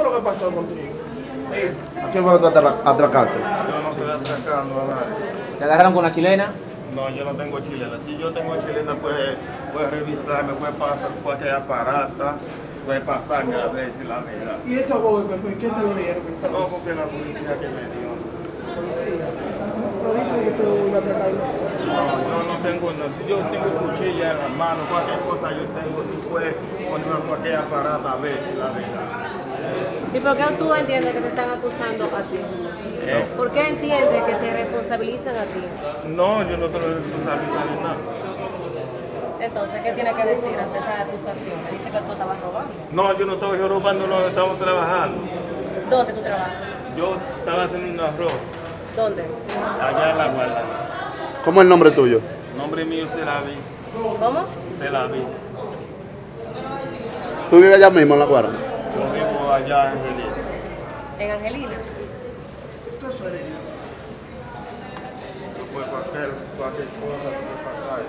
fue lo que pasó contigo? Sí. ¿A quién fue que atracaste? Yo no estoy atracando a nadie. ¿Te agarraron con la chilena? No, yo no tengo chilena. Si yo tengo chilena, pues puede revisarme, puede pasar cualquier aparata, puede pasarme a ver si la verdad. ¿Y esos golpes, pues, quién te lo dieron? No, porque la policía que me dio. Policía. Que a de No, yo no tengo, no, si yo tengo cuchilla en la mano, cualquier cosa yo tengo, cualquier aparato a ver si la verdad. ¿Y por qué tú entiendes que te están acusando a ti? Eh, ¿Por qué entiendes que te responsabilizan a ti? No, yo no tengo responsabilidad de nada. Entonces, ¿qué tiene que decir ante esa acusación? Me dice que tú estabas robando. No, yo no estoy robando, no, estamos trabajando. ¿Dónde tú trabajas? Yo estaba haciendo un arroz ¿Dónde? allá en la guarda. ¿Cómo es el nombre tuyo? Nombre mío se la vi, ¿Cómo? se la vi. ¿Tú vives allá mismo en la guardia? Yo vivo allá en Angelina. En Angelina. Pues cualquier, cualquier cosa puede pasar.